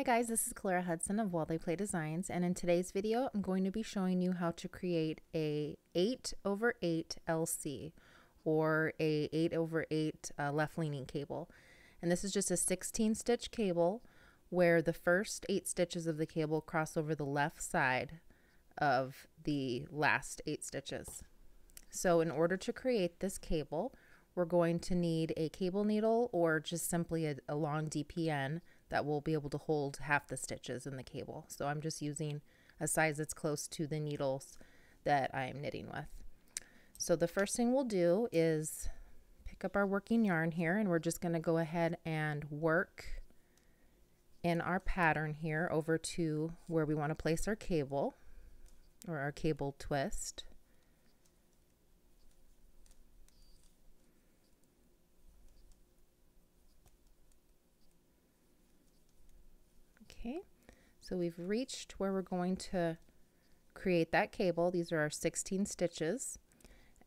Hi guys, this is Clara Hudson of While They Play Designs and in today's video I'm going to be showing you how to create a 8 over 8 LC or a 8 over 8 uh, left leaning cable. And this is just a 16 stitch cable where the first 8 stitches of the cable cross over the left side of the last 8 stitches. So in order to create this cable we're going to need a cable needle or just simply a, a long DPN that will be able to hold half the stitches in the cable. So I'm just using a size that's close to the needles that I'm knitting with. So the first thing we'll do is pick up our working yarn here and we're just going to go ahead and work in our pattern here over to where we want to place our cable or our cable twist. Okay, so we've reached where we're going to create that cable. These are our 16 stitches.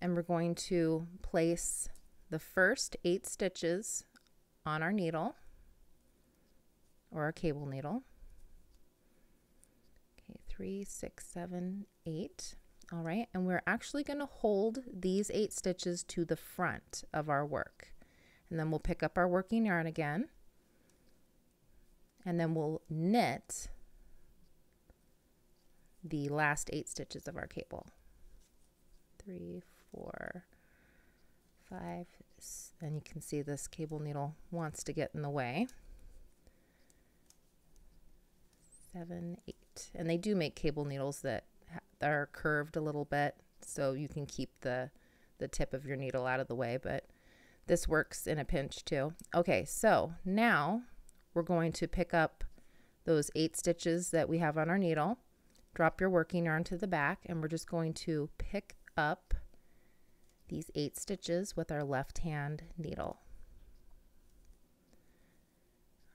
And we're going to place the first eight stitches on our needle or our cable needle. Okay, three, six, seven, eight. All right, and we're actually going to hold these eight stitches to the front of our work. And then we'll pick up our working yarn again and then we'll knit the last eight stitches of our cable. Three, four, five, and you can see this cable needle wants to get in the way. Seven, eight, and they do make cable needles that are curved a little bit so you can keep the the tip of your needle out of the way, but this works in a pinch too. Okay, so now we're going to pick up those eight stitches that we have on our needle, drop your working yarn to the back, and we're just going to pick up these eight stitches with our left hand needle.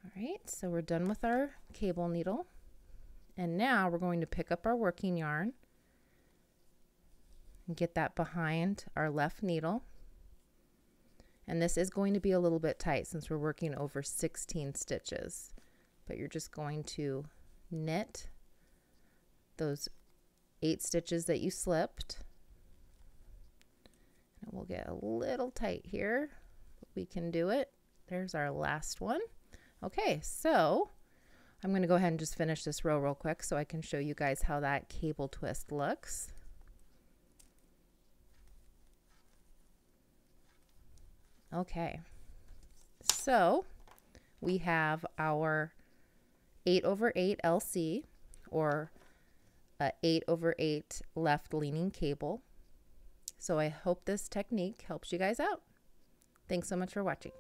All right, so we're done with our cable needle. And now we're going to pick up our working yarn and get that behind our left needle. And this is going to be a little bit tight since we're working over 16 stitches. But you're just going to knit those eight stitches that you slipped. And we'll get a little tight here, but we can do it. There's our last one. Okay, so I'm going to go ahead and just finish this row real quick so I can show you guys how that cable twist looks. Okay, so we have our 8 over 8 LC or a 8 over 8 left leaning cable. So I hope this technique helps you guys out. Thanks so much for watching.